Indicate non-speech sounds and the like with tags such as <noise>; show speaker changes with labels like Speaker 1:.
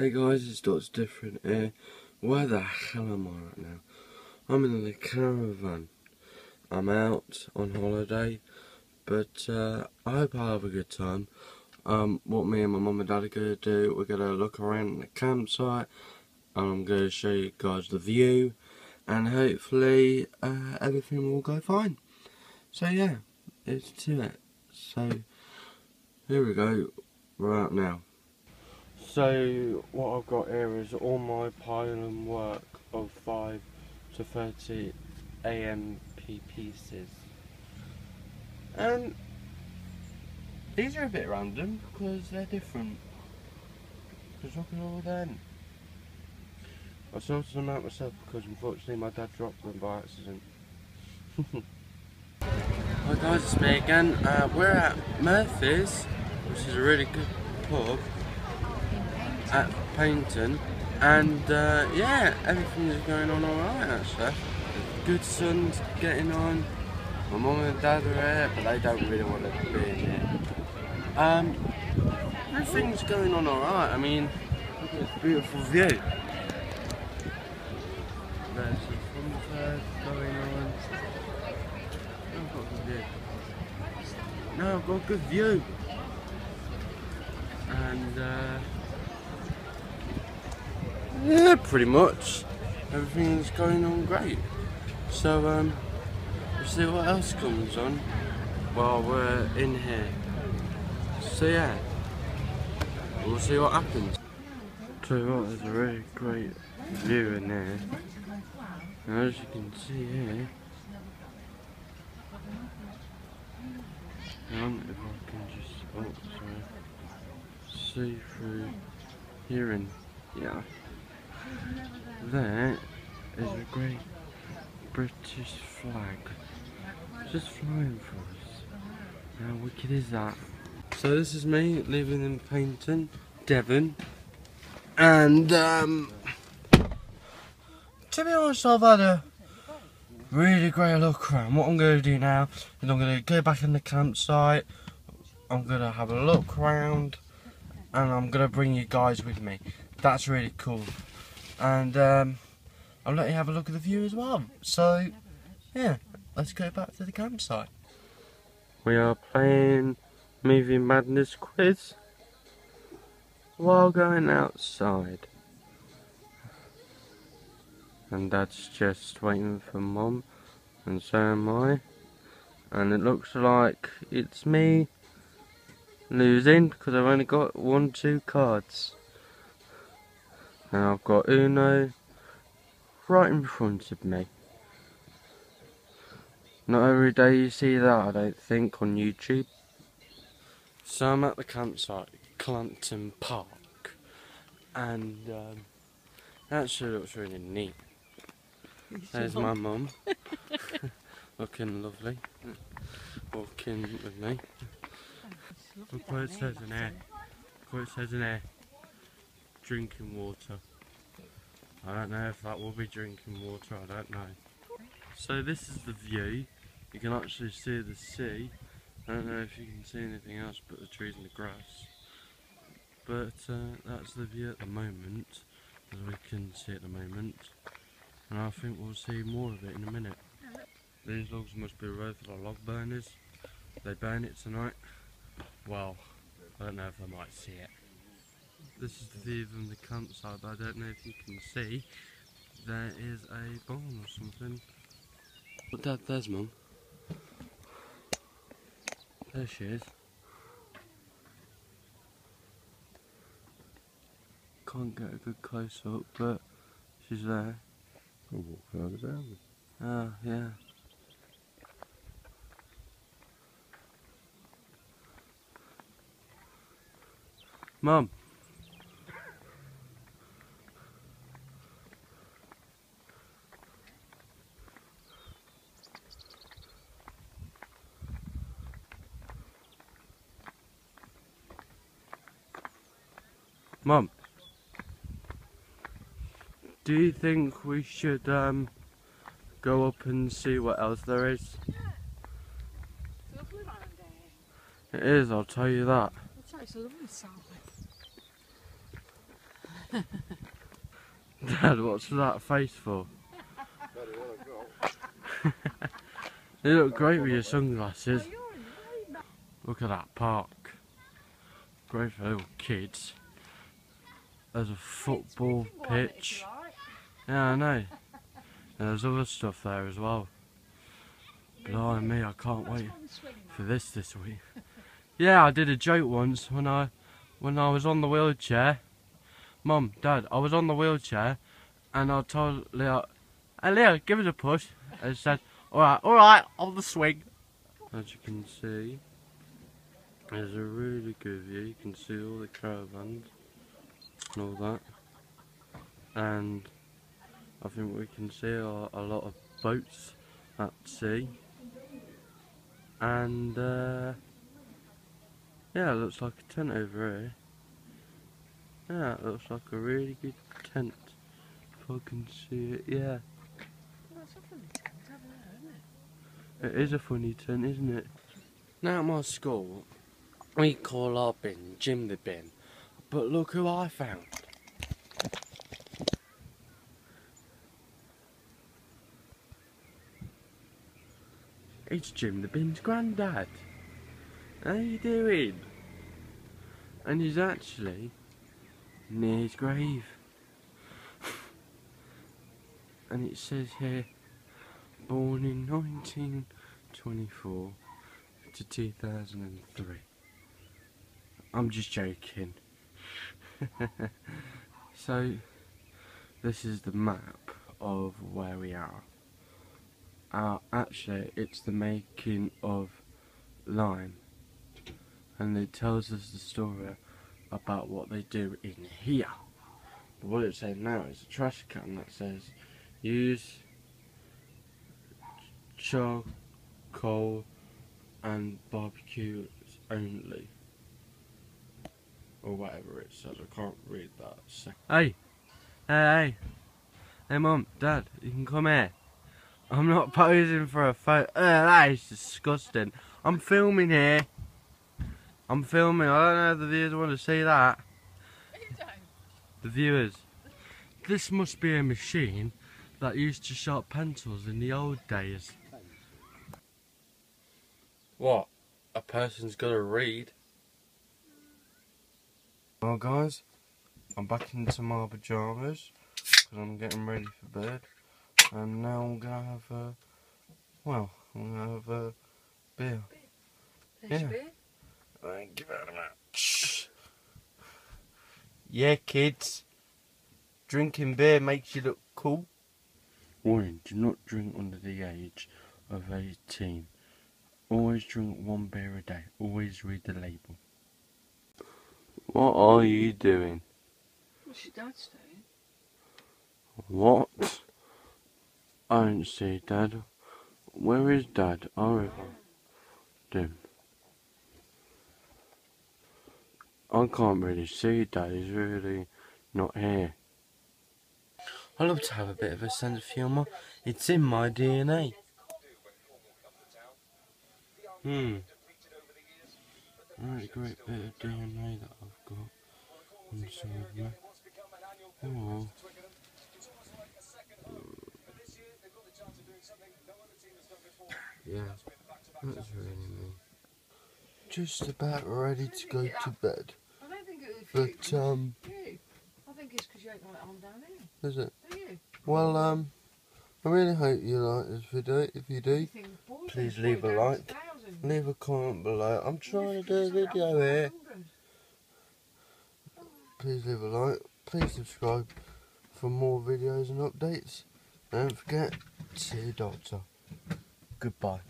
Speaker 1: Hey guys, it's Dots Different here. Where the hell am I right now? I'm in the caravan. I'm out on holiday, but uh, I hope I'll have a good time. Um, what me and my mum and dad are going to do, we're going to look around the campsite, and I'm going to show you guys the view, and hopefully uh, everything will go fine. So yeah, it's to it. So, here we go, we're out now. So what I've got here is all my pile pylon work of 5 to 30 AMP pieces. And these are a bit random because they're different. Because look at all them. I sorted them out myself because unfortunately my dad dropped them by accident. <laughs> Hi guys, it's me again. Uh, we're at Murphy's, which is a really good pub at Paignton and uh, yeah everything is going on alright actually. Good sun's getting on. My mum and dad are here but they don't really want to be in here. Um, everything's going on alright I mean look at this beautiful view. There's some sunset going on. I've got a good view. No I've got a good view and uh, yeah, pretty much. Everything's going on great. So, um, we'll see what else comes on while we're in here. So, yeah, we'll see what happens. Tell you what, there's a really great view in there. And as you can see here, um, if I can just, oh, sorry, see through here and, yeah. There is a great British flag just flying for us. How wicked is that? So this is me living in Paignton, Devon, and um, to be honest, I've had a really great look around. What I'm going to do now is I'm going to go back in the campsite. I'm going to have a look around, and I'm going to bring you guys with me. That's really cool and um, I'll let you have a look at the view as well. So, yeah, let's go back to the campsite. We are playing Movie Madness quiz while going outside. And Dad's just waiting for Mum, and so am I. And it looks like it's me losing because I've only got one, two cards. And I've got Uno right in front of me. Not every day you see that, I don't think, on YouTube. So I'm at the campsite, Galmpton Park, and um, actually looks really neat. There's my <laughs> mum, <laughs> looking lovely, walking with me. Look what it says in there. Look what it says in there drinking water. I don't know if that will be drinking water, I don't know. So this is the view. You can actually see the sea. I don't know if you can see anything else but the trees and the grass. But uh, that's the view at the moment, as we can see at the moment. And I think we'll see more of it in a minute. These logs must be road for the log burners. they burn it tonight, well, I don't know if they might see it this is the view from the campsite, but I don't know if you can see. There is a barn or something. But Dad, there's Mum. There she is. Can't get a good close up, but she's there.
Speaker 2: I'll walk further down.
Speaker 1: Oh, yeah. Mum. Mum, do you think we should um, go up and see what else there is? It is, I'll tell you that.
Speaker 3: It's a lovely
Speaker 1: Dad, what's that face for? <laughs> they look great with your sunglasses. Look at that park. Great for little kids. There's a football pitch. Yeah, I know. And there's other stuff there as well. Blimey oh, me, I can't wait for this this week. Yeah, I did a joke once when I when I was on the wheelchair. Mum, Dad, I was on the wheelchair and I told Leo, Hey Leo, give it a push. And she said, Alright, alright, on the swing. As you can see, there's a really good view. You can see all the caravans and all that. And I think we can see a, a lot of boats at sea. And uh, yeah, it looks like a tent over here. Yeah, it looks like a really good tent. If I can see it, yeah. It is a funny tent, isn't it? Now at my school, we call our bin Jim the Bin. But look who I found. It's Jim the Bin's granddad. How you doing? And he's actually near his grave. <laughs> and it says here, born in 1924 to 2003. I'm just joking. <laughs> so, this is the map of where we are. Uh, actually, it's the making of Lime. And it tells us the story about what they do in here. But what it's saying now is a trash can that says use charcoal and barbecue only. Or whatever it says, I can't read that. So hey, hey, hey, hey, mum, dad, you can come here. I'm not posing for a photo. Uh, that is disgusting. I'm filming here. I'm filming. I don't know if the viewers want to see that. <laughs> The viewers. This must be a machine that used to sharp pencils in the old days. What? A person's got to read. Well guys, I'm back into my pyjamas because I'm getting ready for bed. And now I'm going to have a, well, I'm going to have a beer.
Speaker 3: There's
Speaker 1: Yeah.
Speaker 3: beer.
Speaker 1: Thank you very much. Yeah, kids. Drinking beer makes you look cool. Warning, do not drink under the age of 18. Always drink one beer a day. Always read the label. What are you doing?
Speaker 3: What's your dad saying?
Speaker 1: What? I don't see Dad. Where is Dad? Dim. I can't really see Dad. He's really not here. I love to have a bit of a sense of humour. It's in my DNA. Hmm. Really great bit of DNA that I've got inside me. Oh. Yeah, that's really me. Just about ready to go to bed.
Speaker 3: I don't think it
Speaker 1: But, um,
Speaker 3: you. I think it's because you ain't got it on down here.
Speaker 1: is it?
Speaker 3: Do you?
Speaker 1: Well, um, I really hope you like this video. If you do,
Speaker 3: You think boys
Speaker 1: Please leave a
Speaker 3: down to
Speaker 1: like. Leave a comment below. I'm trying to do a video here. Please leave a like. Please subscribe for more videos and updates. Don't forget, see you doctor. Goodbye.